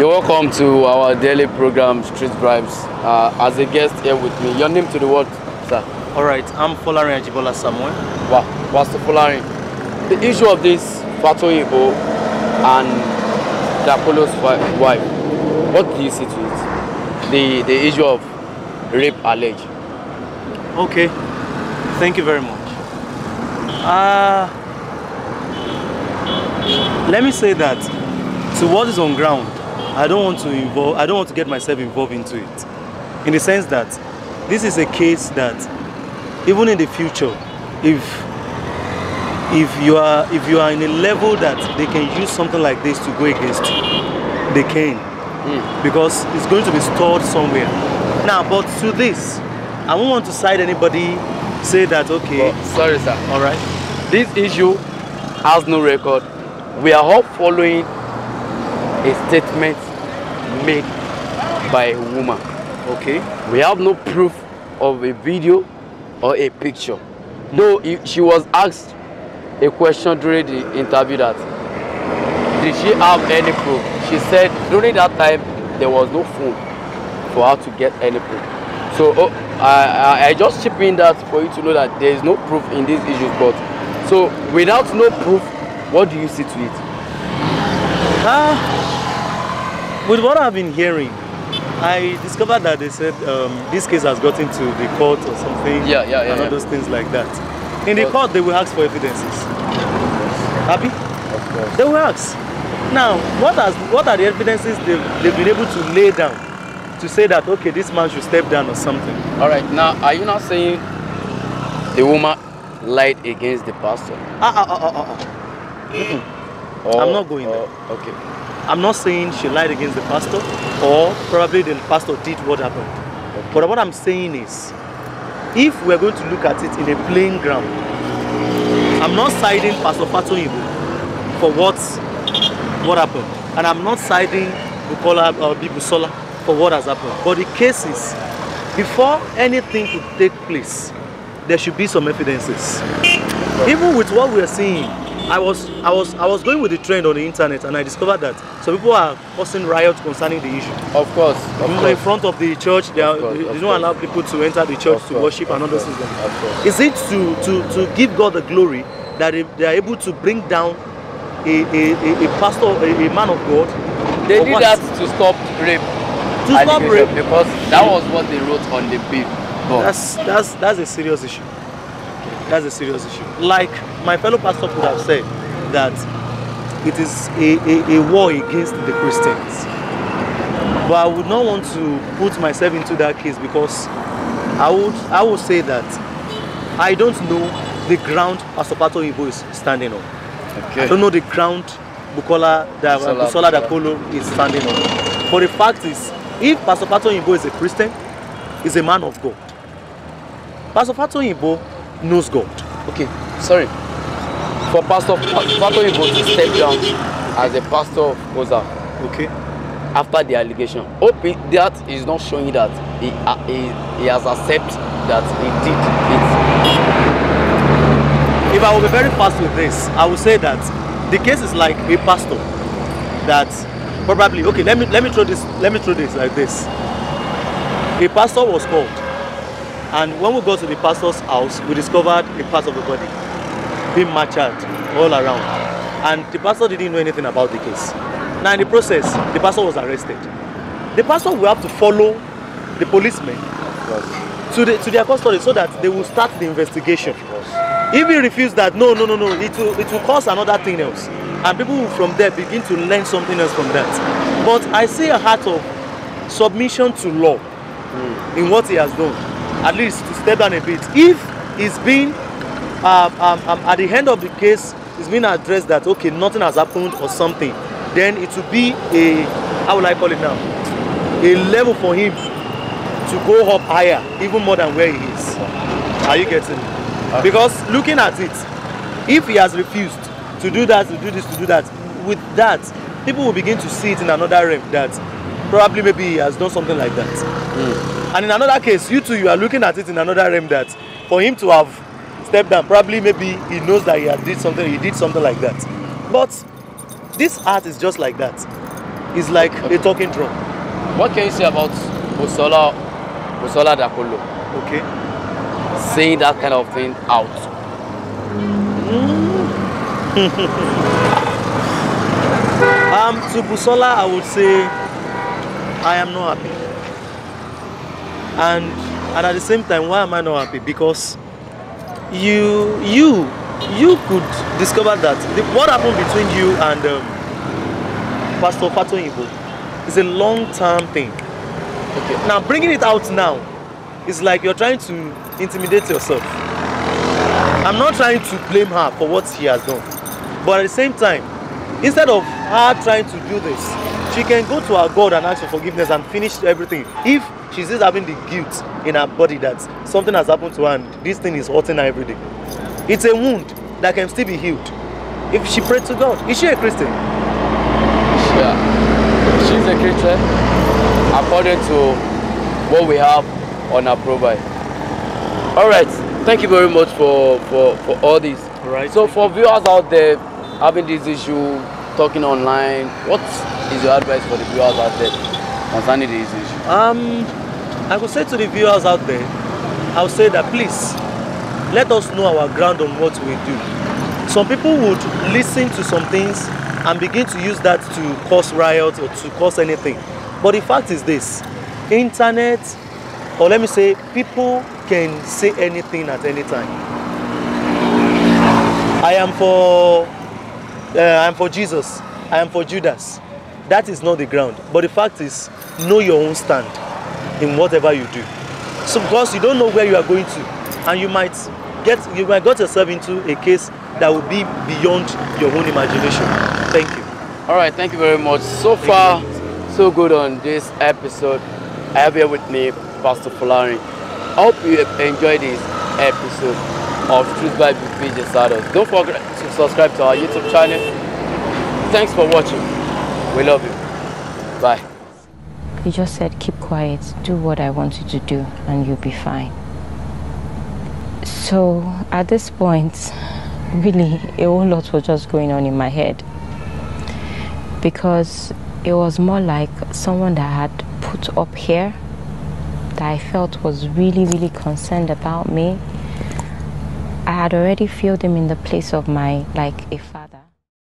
You're welcome to our daily program, Street Vibes. Uh, as a guest here with me, your name to the world, sir? All right, I'm Folarin Ajibola Samuel. Wow, Pastor Folarin. The issue of this Fatoyinbo and Dakolo's wi- wife, what do you see to it? The, the issue of rape alleged. Okay, thank you very much. Uh, let me say that to what is on ground, I don't want to involve. I don't want to get myself involved into it, in the sense that this is a case that even in the future, if if you are if you are in a level that they can use something like this to go against you, they can, hmm. because it's going to be stored somewhere. Now, but to this, I don't want to side anybody, say that okay, But, sorry, sir. all right. This issue has no record. We are all following a statement made by a woman. Okay. We have no proof of a video or a picture. If she was asked a question during the interview that did she have any proof? She said during that time there was no phone for her to get any proof. So oh, I, I, I just chip in that for you to know that there is no proof in these issues. But so without no proof, what do you see to it? Ah, with what I've been hearing, I discovered that they said um, this case has gotten to the court or something. Yeah, yeah, yeah, And all those things like that. In the court, they will ask for evidences. Happy? Of course. They will ask. Now, what has what are the evidences they've, they've been able to lay down to say that okay, this man should step down or something? All right. Now, are you not saying the woman lied against the pastor? Ah, ah, ah, ah, ah. Or- I'm not going or- Okay. I'm not saying she lied against the pastor or probably the pastor did what happened. But what I'm saying is, if we're going to look at it in a plain ground, I'm not siding Pastor Fatoyinbo for what what happened, and I'm not siding Bukola or Bibusola for what has happened. But the case is, before anything could take place, there should be some evidences. Even with what we are seeing, I was I was I was going with the trend on the internet, and I discovered that some people are causing riots concerning the issue. Of course. Of in course. front of the church, they, are, course, they, don't allow people to enter the church Of to worship and all those things. like of course. that. Is it to, to, to give God the glory that they, they are able to bring down a, a, a, a pastor, a, a man of God? They did that to stop rape. To stop rape. Because that was what they wrote on the bill. That's, that's, that's a serious issue. That's a serious issue. Like my fellow pastor could have said that it is a, a, a war against the Christians. But I would not want to put myself into that case because I would I would say that I don't know the ground Pastor Fatoyinbo is standing on. okay. I don't know the ground Bukola Busola Dakolo is standing on. But the fact is, if Pastor Fatoyinbo is a Christian, is a man of God. Pastor Fatoyinbo knows God. Okay. Sorry. For Pastor Fatoyinbo to step down as a pastor of COZA Okay. after the allegation, hope it, that is not showing that he, uh, he, he has accepted that he did it. If I will be very fast with this, I will say that the case is like a pastor that probably okay. Let me let me throw this. Let me throw this like this. A pastor was called, and when we got to the pastor's house, we discovered a part of the body being machered all around, and the pastor didn't know anything about the case. Now in the process, the pastor was arrested. The pastor will have to follow the policemen to, the, to their custody so that they will start the investigation. If he refuse that, no, no, no, no, it will, it will cause another thing else. And people from there begin to learn something else from that. But I see a heart of submission to law in what he has done. At least to step down a bit. If it's been, um, um, um, at the end of the case, it's been addressed that, okay, nothing has happened or something, then it will be a, how will I call it now? A level for him to go up higher, even more than where he is. Are you getting me? Because looking at it, if he has refused to do that, to do this, to do that, with that, people will begin to see it in another realm that probably maybe he has done something like that. And in another case, you too, you are looking at it in another realm that for him to have stepped down, probably maybe he knows that he has did something, he did something like that. But this art is just like that. is like a talking drum. What can you say about Busola, Busola Dakolo Okay. saying that kind of thing out? Um, to Busola, I would say I am not happy. And and at the same time, why am I not happy? Because you you you could discover that the, what happened between you and um, Pastor Fatoyinbo is a long-term thing. Okay. Now bringing it out now is like you're trying to intimidate yourself. I'm not trying to blame her for what she has done, but at the same time, instead of her trying to do this, she can go to her God and ask for forgiveness and finish everything. If she's still having the guilt in her body that something has happened to her and this thing is hurting her every day, it's a wound that can still be healed. If she prayed to God, is she a Christian? Yeah. She's a Christian according to what we have on our profile. Alright, thank you very much for, for, for all this. Right. So for viewers out there having this issue, talking online, what is your advice for the viewers out there concerning this issue? Um, I would say to the viewers out there, I would say that please let us know our ground on what we do. Some people would listen to some things and begin to use that to cause riots or to cause anything. But the fact is this internet, or let me say, people can say anything at any time. I am for uh, I am for Jesus. I am for Judas. That is not the ground. But the fact is, know your own stand in whatever you do. So because you don't know where you are going to, and you might get you might get yourself into a case that will be beyond your own imagination. Thank you. Alright, thank you very much. So far, so good on this episode. I have here with me Pastor Folarin. I hope you have enjoyed this episode of Truth by BPJ Sados. Don't forget subscribe to our YouTube channel. Thanks for watching. We love you. Bye. He just said, keep quiet, do what I want you to do, and you'll be fine. So at this point, really, a whole lot was just going on in my head. Because it was more like someone that I had put up here that I felt was really, really concerned about me. I had already filled him in the place of my, like, a father.